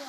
挺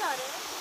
晓得